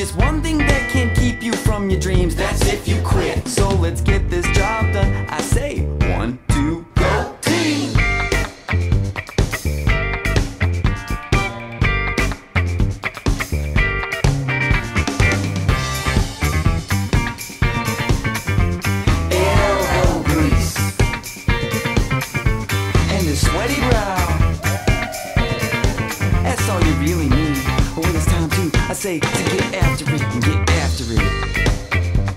just one thing that can keep you from your dreams. That's if you quit. So let's get this job done. I say one, two, go team. Sweaty brow. That's all you really need. It's time to, I say, to get after it and get after it.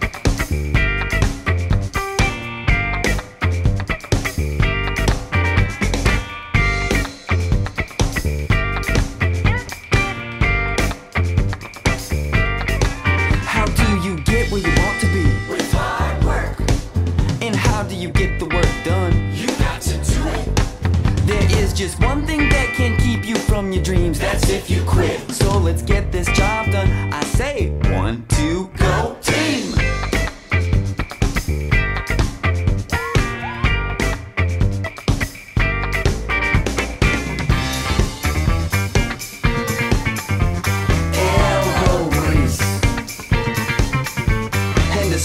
How do you get where you want to be? With hard work, And how do you get the work done? you got to do it. There is just one thing that can keep you from your dreams. That's if you quit. Let's get this job done. I say, one, two, go, team. Elbow grease and a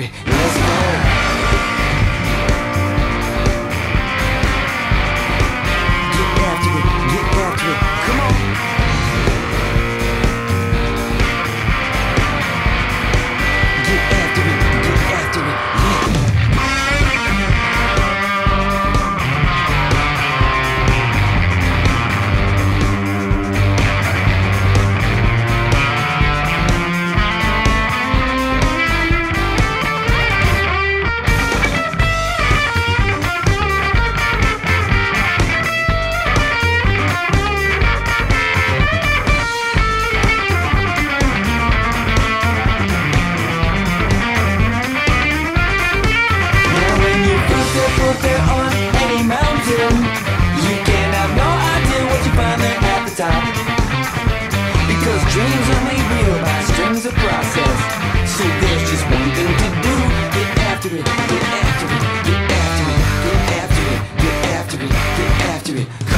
get after it, get after it